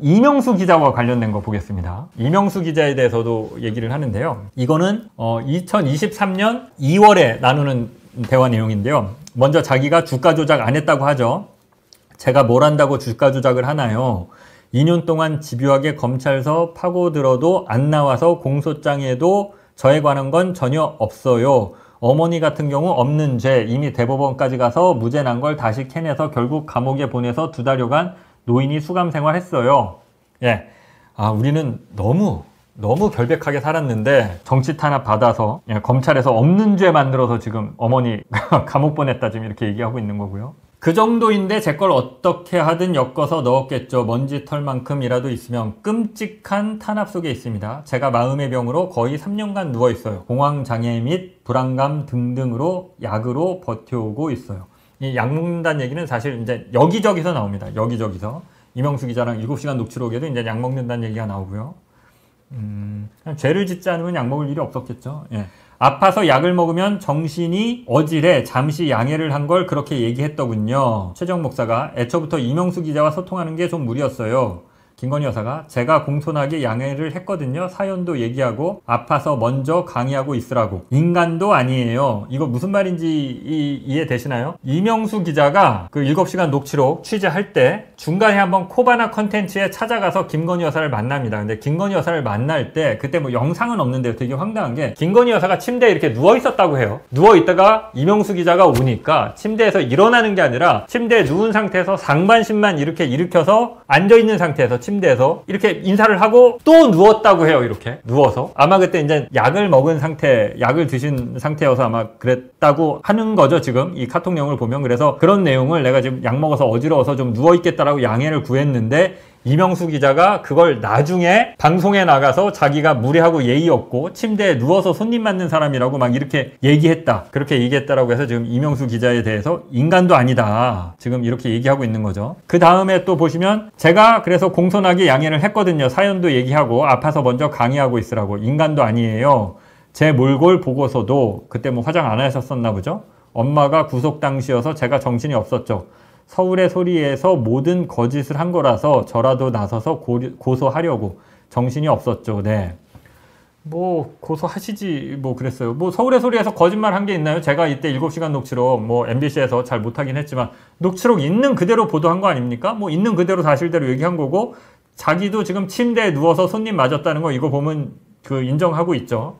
이명수 기자와 관련된 거 보겠습니다. 이명수 기자에 대해서도 얘기를 하는데요. 이거는 어, 2023년 2월에 나누는 대화 내용인데요. 먼저 자기가 주가 조작 안 했다고 하죠. 제가 뭘 한다고 주가 조작을 하나요? 2년 동안 집요하게 검찰서 파고들어도 안 나와서 공소장에도 저에 관한 건 전혀 없어요. 어머니 같은 경우 없는 죄 이미 대법원까지 가서 무죄 난 걸 다시 캐내서 결국 감옥에 보내서 두 달여간 노인이 수감 생활했어요. 예. 아, 우리는 너무 너무 결백하게 살았는데 정치 탄압 받아서 예, 검찰에서 없는 죄 만들어서 지금 어머니 감옥 보냈다 지금 이렇게 얘기하고 있는 거고요. 그 정도인데 제 걸 어떻게 하든 엮어서 넣었겠죠. 먼지 털만큼이라도 있으면 끔찍한 탄압 속에 있습니다. 제가 마음의 병으로 거의 3년간 누워 있어요. 공황 장애 및 불안감 등등으로 약으로 버텨오고 있어요. 이 약 먹는다는 얘기는 사실 이제 여기저기서 나옵니다. 여기저기서 이명수 기자랑 7시간 녹취록에도 이제 약 먹는다는 얘기가 나오고요. 음, 죄를 짓지 않으면 약 먹을 일이 없었겠죠. 예. 아파서 약을 먹으면 정신이 어질해 잠시 양해를 한 걸 그렇게 얘기했더군요. 최정 목사가 애초부터 이명수 기자와 소통하는 게 좀 무리였어요. 김건희 여사가 제가 공손하게 양해를 했거든요. 사연도 얘기하고 아파서 먼저 강의하고 있으라고. 인간도 아니에요. 이거 무슨 말인지 이, 이해되시나요? 이명수 기자가 그 7시간 녹취록 취재할 때 중간에 한번 코바나 컨텐츠에 찾아가서 김건희 여사를 만납니다. 근데 김건희 여사를 만날 때 그때 뭐 영상은 없는데 되게 황당한 게 김건희 여사가 침대에 이렇게 누워 있었다고 해요. 누워 있다가 이명수 기자가 오니까 침대에서 일어나는 게 아니라 침대에 누운 상태에서 상반신만 이렇게 일으켜서 앉아 있는 상태에서 침대에서 이렇게 인사를 하고 또 누웠다고 해요. 이렇게 누워서 아마 그때 이제 약을 먹은 상태, 약을 드신 상태여서 아마 그랬다고 하는 거죠. 지금 이 카톡 내용을 보면 그래서 그런 내용을 내가 지금 약 먹어서 어지러워서 좀 누워 있겠다라고 양해를 구했는데 이명수 기자가 그걸 나중에 방송에 나가서 자기가 무례하고 예의 없고 침대에 누워서 손님 맞는 사람이라고 막 이렇게 얘기했다. 그렇게 얘기했다라고 해서 지금 이명수 기자에 대해서 인간도 아니다. 지금 이렇게 얘기하고 있는 거죠. 그 다음에 또 보시면 제가 그래서 공손하게 양해를 했거든요. 사연도 얘기하고 아파서 먼저 강의하고 있으라고. 인간도 아니에요. 제 몰골 보고서도 그때 뭐 화장 안 하셨었나 보죠. 엄마가 구속 당시여서 제가 정신이 없었죠. 서울의 소리에서 모든 거짓을 한 거라서 저라도 나서서 고, 고소하려고 정신이 없었죠. 네. 뭐 고소하시지 뭐 그랬어요. 뭐 서울의 소리에서 거짓말 한 게 있나요? 제가 이때 7시간 녹취록 뭐 MBC에서 잘 못하긴 했지만 녹취록 있는 그대로 보도한 거 아닙니까? 뭐 있는 그대로 사실대로 얘기한 거고 자기도 지금 침대에 누워서 손님 맞았다는 거 이거 보면 그 인정하고 있죠.